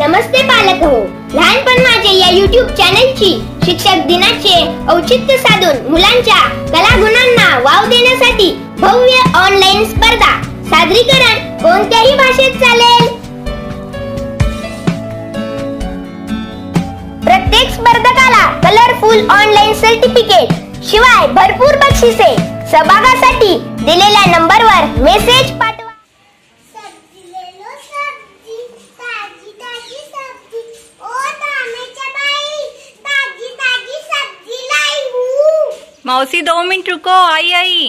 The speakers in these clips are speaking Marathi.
नमस्ते पालक हो. लहानपण माझे या युट्यूब चॅनलची शिक्षक दिनाचे औचित्य साधून मुलांच्या कलागुणांना वाव देण्यासाठी भव्य ऑनलाईन स्पर्धा सादरीकरण कोणत्याही भाषेत चालेल? प्रत्येक स्पर्धकाला कलरफुल ऑनलाईन सर्टिफिकेट शिवाय भरपूर बक्षिसे. सहभागासाठी दिलेल्या नंबरवर मेसेज पाठवा. मौसी दो मिनट रुको आई आई।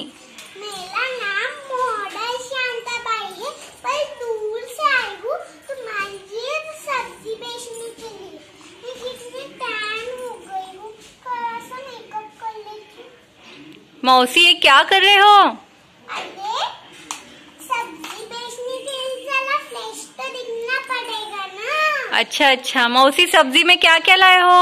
मेरा नाम मॉडल शांताबाई है पर दूर से आई हूँ तुम्हारी ये सब्ज़ी बेचने के लिए। मैं कितनी टैन हो गई हूँ थोड़ा सा मेकअप कर लेती मौसी ये क्या कर रहे हो? अरे सब्ज़ी बेचने के लिए जरा फ्रेश तो दिखना पड़ेगा ना। अच्छा अच्छा। मौसी सब्ज़ी में क्या क्या लाए हो?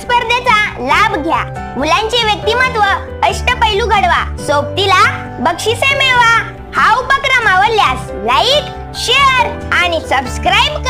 स्पर्धेचा लाभ घ्या. मुलांचे व्यक्तिमत्व अष्टपैलू घडवा. सोबतीला बक्षिसे मिळवा. हा उपक्रम आवडल्यास लाईक शेअर आणि सबस्क्राईब